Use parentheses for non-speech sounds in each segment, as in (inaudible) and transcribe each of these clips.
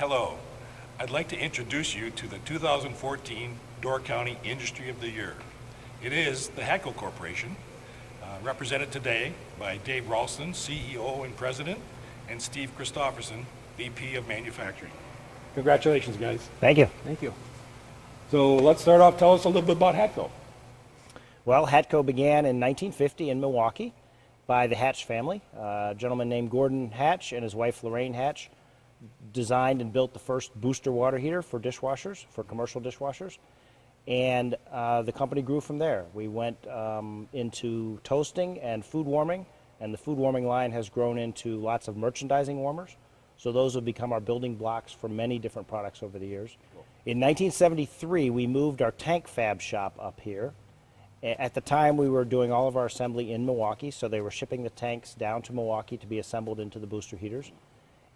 Hello. I'd like to introduce you to the 2014 Door County Industry of the Year. It is the Hatco Corporation, uh, represented today by Dave Ralston, CEO and President, and Steve Christofferson, VP of Manufacturing. Congratulations, guys. Thank you. Thank you. So let's start off. Tell us a little bit about Hatco. Well, Hatco began in 1950 in Milwaukee by the Hatch family. Uh, a gentleman named Gordon Hatch and his wife Lorraine Hatch designed and built the first booster water heater for dishwashers, for commercial dishwashers. And uh, the company grew from there. We went um, into toasting and food warming, and the food warming line has grown into lots of merchandising warmers. So those have become our building blocks for many different products over the years. In 1973, we moved our tank fab shop up here. At the time, we were doing all of our assembly in Milwaukee, so they were shipping the tanks down to Milwaukee to be assembled into the booster heaters.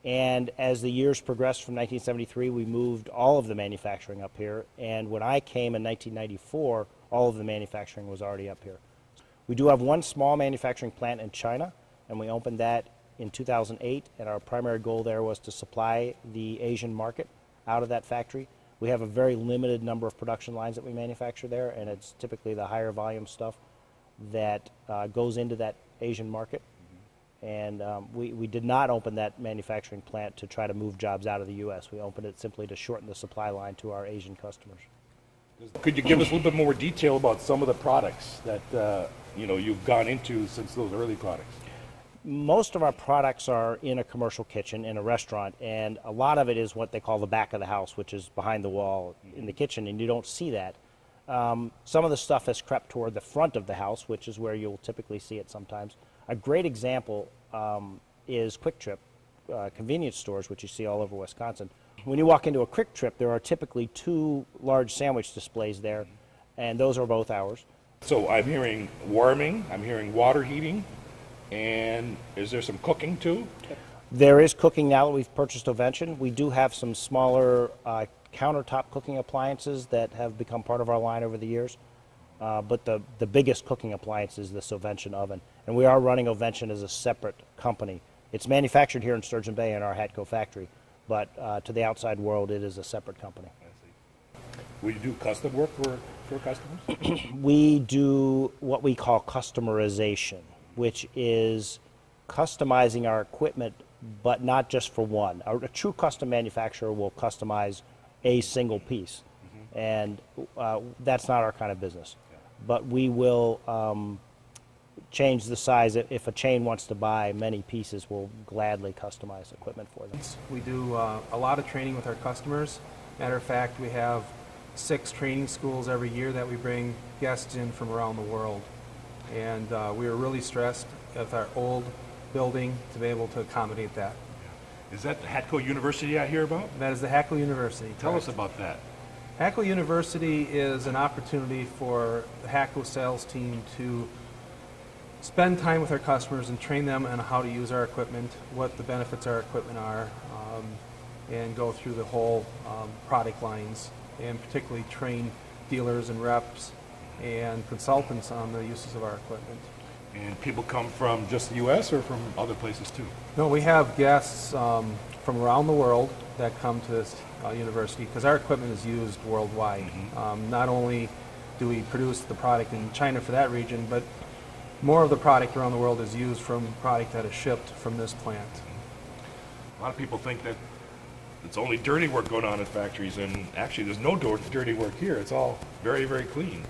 And as the years progressed from 1973, we moved all of the manufacturing up here. And when I came in 1994, all of the manufacturing was already up here. We do have one small manufacturing plant in China, and we opened that in 2008. And our primary goal there was to supply the Asian market out of that factory. We have a very limited number of production lines that we manufacture there, and it's typically the higher volume stuff that uh, goes into that Asian market. And um, we, we did not open that manufacturing plant to try to move jobs out of the U.S. We opened it simply to shorten the supply line to our Asian customers. Could you give us a little bit more detail about some of the products that uh, you know you've gone into since those early products? Most of our products are in a commercial kitchen, in a restaurant, and a lot of it is what they call the back of the house, which is behind the wall in the kitchen, and you don't see that. Um, some of the stuff has crept toward the front of the house, which is where you'll typically see it sometimes. A great example um, is Kwik Trip uh, convenience stores, which you see all over Wisconsin. When you walk into a Kwik Trip, there are typically two large sandwich displays there, and those are both ours. So I'm hearing warming, I'm hearing water heating, and is there some cooking too? There is cooking now that we've purchased Ovention. We do have some smaller uh, countertop cooking appliances that have become part of our line over the years. Uh, but the, the biggest cooking appliance is this Ovention oven. And we are running Ovention as a separate company. It's manufactured here in Sturgeon Bay in our Hatco factory, but uh, to the outside world, it is a separate company. Will you do custom work for, for customers? (clears throat) we do what we call customerization, which is customizing our equipment, but not just for one. A, a true custom manufacturer will customize a single piece, mm-hmm. and uh, that's not our kind of business. Yeah. But we will um, change the size. If a chain wants to buy many pieces, we'll gladly customize equipment for them. We do uh, a lot of training with our customers. Matter of fact, we have six training schools every year that we bring guests in from around the world. And uh, we are really stressed with our old building to be able to accommodate that. Is that the Hatco University I hear about? That is the Hatco University. Tell correct. us about that. Hatco University is an opportunity for the Hatco sales team to spend time with our customers and train them on how to use our equipment, what the benefits our equipment are, um, and go through the whole um, product lines, and particularly train dealers and reps and consultants on the uses of our equipment. And people come from just the U.S. or from other places too? No, we have guests um, from around the world that come to this uh, university because our equipment is used worldwide. Mm-hmm. Um, not only do we produce the product in China for that region, but more of the product around the world is used from product that is shipped from this plant. A lot of people think that it's only dirty work going on in factories, and actually there's no dirty work here. It's all very, very clean.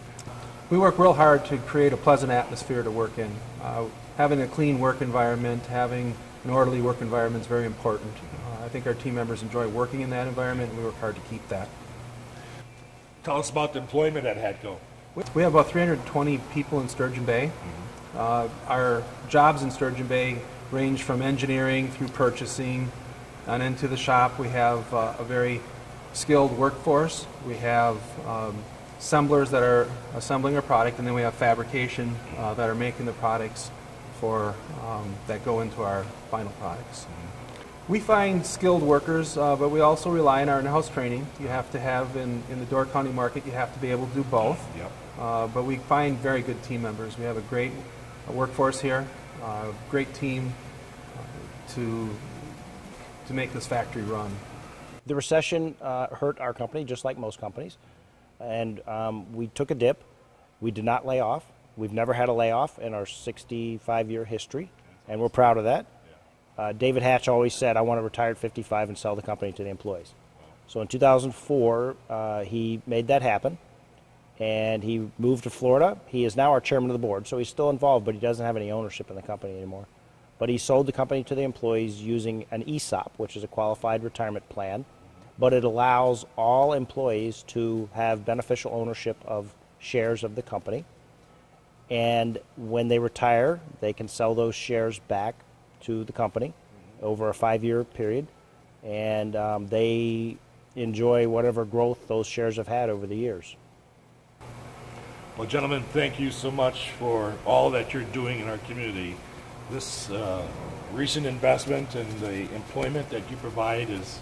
We work real hard to create a pleasant atmosphere to work in. Uh, having a clean work environment, having an orderly work environment is very important. Uh, I think our team members enjoy working in that environment, and we work hard to keep that. Tell us about the employment at Hatco. We have about 320 people in Sturgeon Bay. Mm-hmm. Uh, our jobs in Sturgeon Bay range from engineering through purchasing and into the shop. We have uh, a very skilled workforce. We have um, assemblers that are assembling our product, and then we have fabrication uh, that are making the products for um, that go into our final products. We find skilled workers, uh, but we also rely on our in-house training. You have to have in, in the Door County market, you have to be able to do both. Yep. Uh, but we find very good team members. We have a great workforce here, uh, great team uh, to to make this factory run. The recession uh, hurt our company just like most companies, and um, we took a dip. We did not lay off. We've never had a layoff in our 65 year history, and we're proud of that. Uh, David Hatch always said, I want to retire at 55 and sell the company to the employees. So in 2004, uh, he made that happen, and he moved to Florida. He is now our chairman of the board, so he's still involved, but he doesn't have any ownership in the company anymore. But he sold the company to the employees using an ESOP, which is a qualified retirement plan, but it allows all employees to have beneficial ownership of shares of the company. And when they retire, they can sell those shares back to the company over a five year period. And um, they enjoy whatever growth those shares have had over the years. Well, gentlemen, thank you so much for all that you're doing in our community. This uh, recent investment and the employment that you provide is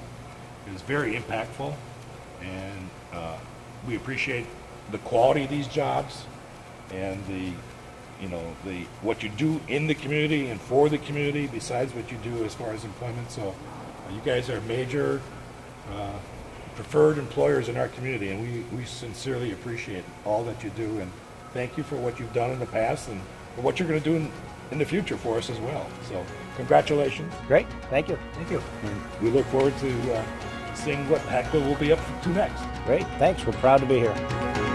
is very impactful, and uh, we appreciate the quality of these jobs and the you know the what you do in the community and for the community besides what you do as far as employment. So, uh, you guys are major uh, preferred employers in our community, and we, we sincerely appreciate all that you do. And thank you for what you've done in the past and what you're going to do in, in the future for us as well. So, congratulations. Great, thank you. Thank you. And we look forward to uh, seeing what Hatco will be up to next. Great, thanks. We're proud to be here.